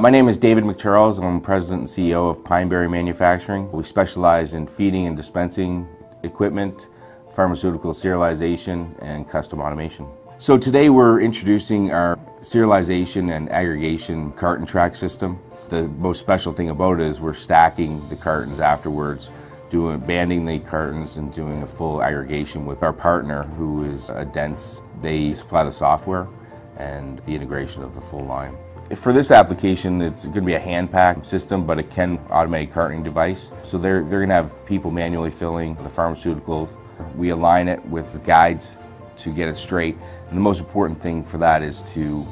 My name is David McCharles. I'm President and CEO of Pineberry Manufacturing. We specialize in feeding and dispensing equipment, pharmaceutical serialization, and custom automation. So today we're introducing our serialization and aggregation CartonTrac system. The most special thing about it is we're stacking the cartons afterwards doing banding the cartons and doing a full aggregation with our partner who is Adents. They supply the software and the integration of the full line. For this application, it's going to be a hand pack system, but it can automate cartoning device. So they're, they're going to have people manually filling the pharmaceuticals. We align it with the guides to get it straight. And the most important thing for that is to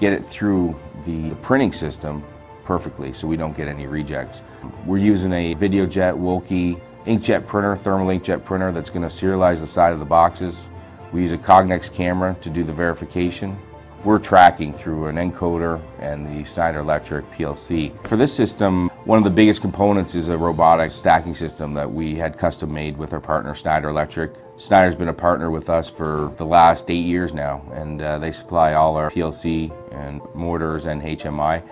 get it through the printing system perfectly so we don't get any rejects. We're using a Videojet Wolke inkjet printer, thermal inkjet printer that's going to serialize the side of the boxes. We use a Cognex camera to do the verification we're tracking through an encoder and the Schneider Electric PLC. For this system, one of the biggest components is a robotic stacking system that we had custom made with our partner Schneider Electric. Schneider's been a partner with us for the last eight years now and uh, they supply all our PLC and motors and HMI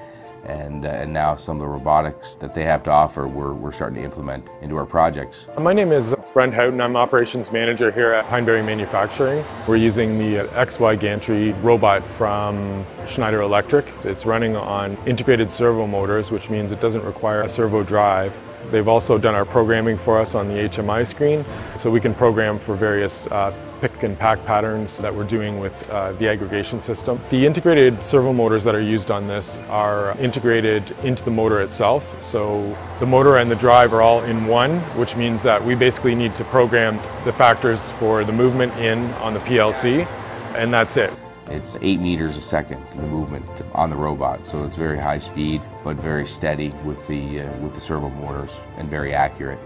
and, uh, and now some of the robotics that they have to offer we're, we're starting to implement into our projects. My name is Brent Houghton. I'm operations manager here at Pineberry Manufacturing. We're using the XY gantry robot from Schneider Electric. It's running on integrated servo motors, which means it doesn't require a servo drive. They've also done our programming for us on the HMI screen, so we can program for various uh, pick and pack patterns that we're doing with uh, the aggregation system. The integrated servo motors that are used on this are integrated into the motor itself. So the motor and the drive are all in one, which means that we basically need to program the factors for the movement in on the PLC, and that's it. It's eight meters a second, the movement on the robot, so it's very high speed, but very steady with the, uh, with the servo motors and very accurate.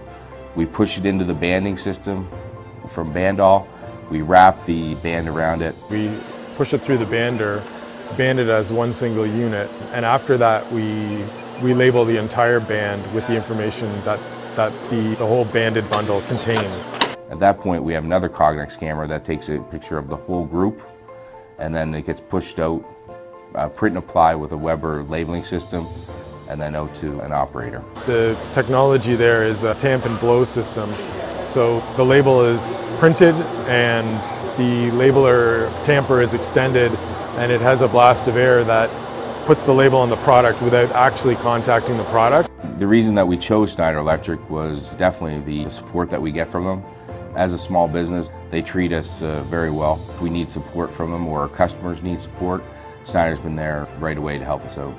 We push it into the banding system from Bandall. We wrap the band around it. We push it through the bander, band it as one single unit, and after that we, we label the entire band with the information that, that the, the whole banded bundle contains. At that point we have another Cognex camera that takes a picture of the whole group and then it gets pushed out, uh, print and apply with a Weber labeling system, and then out to an operator. The technology there is a tamp and blow system. So the label is printed and the labeler tamper is extended and it has a blast of air that puts the label on the product without actually contacting the product. The reason that we chose Schneider Electric was definitely the support that we get from them. As a small business, they treat us uh, very well. We need support from them or our customers need support. Schneider's been there right away to help us out.